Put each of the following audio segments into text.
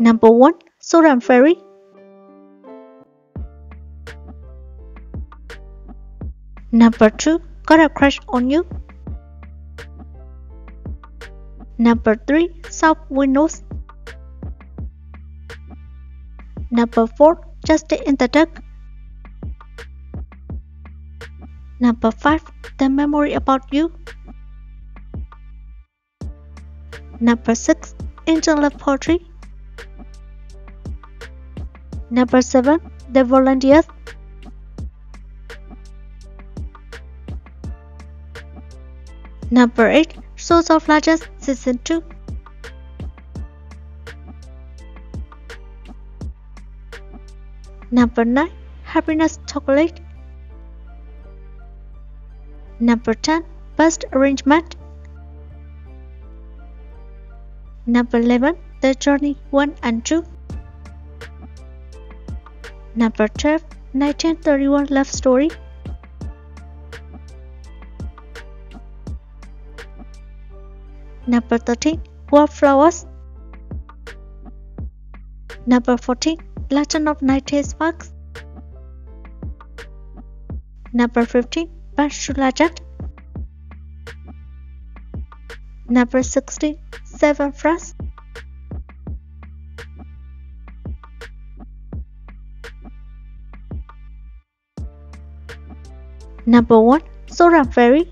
Number 1. Sword and Fairy Number 2. Got a crush on you Number 3. South Windows Number 4. Just in the dark Number 5. The memory about you Number 6. Angel Love Poetry Number 7. The Volunteers Number 8. Souls of Legends Season 2 Number 9. Happiness Chocolate Number 10. Best Arrangement Number 11. The Journey 1 and 2 Number 12. 1931 Love Story Number 13. Wallflowers Number 14. Legend of Nightingale Sparks Number 15. Bashu Legend Number 16. Seven Frosts Number 1. Sword and Fairy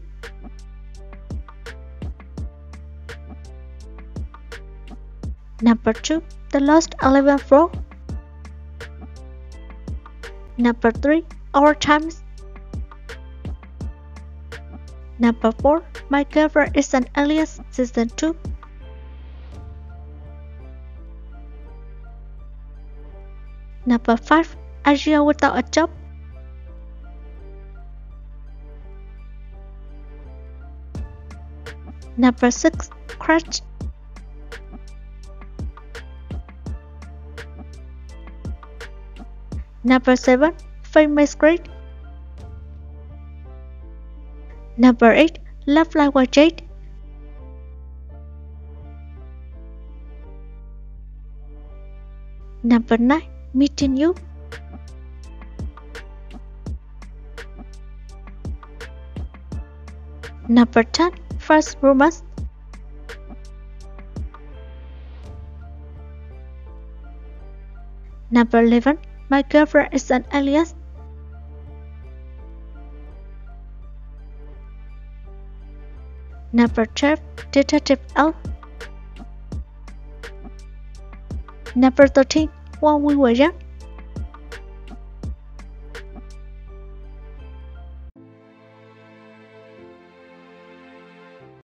Number 2. The Lost Eleven Floor Number 3. Our Times Number 4. My Girlfriend is an Alias Season 2 Number 5. Asia Without a Job Number 6. Crash Number 7. Famous Great Number 8. Love Like Jade Number 9. Meeting You Number 10. First Romance Number 11. My girlfriend is an alias. Number 12. Detective L. Number 13. While we were young.